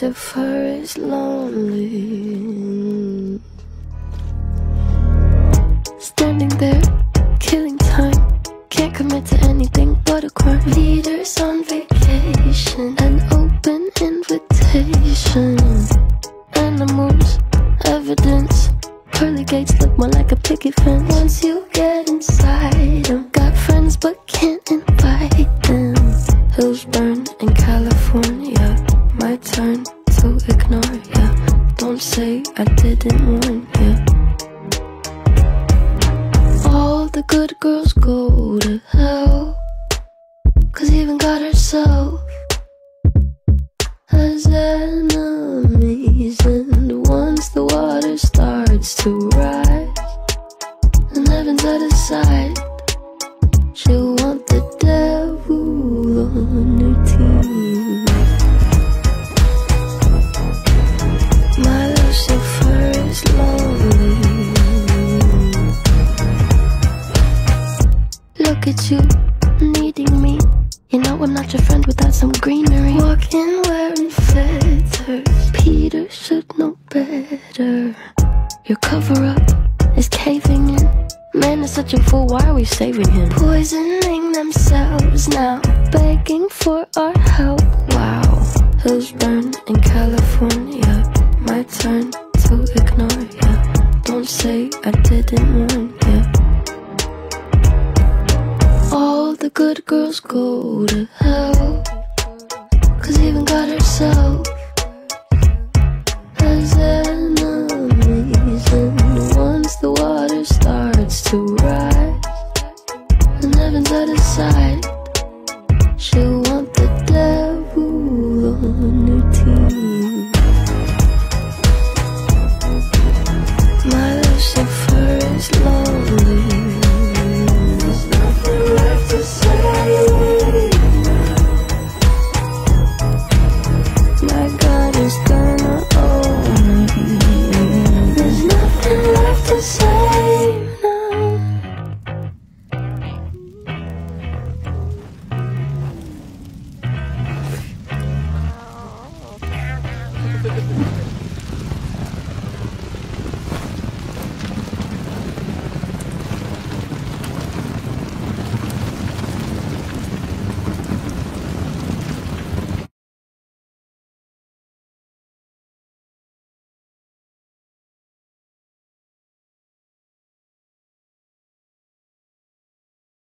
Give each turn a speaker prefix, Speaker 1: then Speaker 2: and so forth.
Speaker 1: Lucifer is lonely. Standing there, killing time. Can't commit to anything but a crime. Peter's on vacation, an open invitation. Animals, evidence. Pearly gates look more like a picket fence. Once you get inside them, got friends but can't invite them. Hills burn in California. My turn to ignore ya. Don't say I didn't warn ya. All the good girls go to hell. Cause even God herself has enemies. And once the water starts to rise, needing me. You know I'm not your friend without some greenery. Walking wearing feathers. Peter should know better. Your cover up is caving in. Man is such a fool, why are we saving him? Poisoning themselves now, begging for our help. Wow, hills burn in California. My turn to ignore ya. Don't say I didn't warn ya the good girls go to hell. Cause even God herself. to say.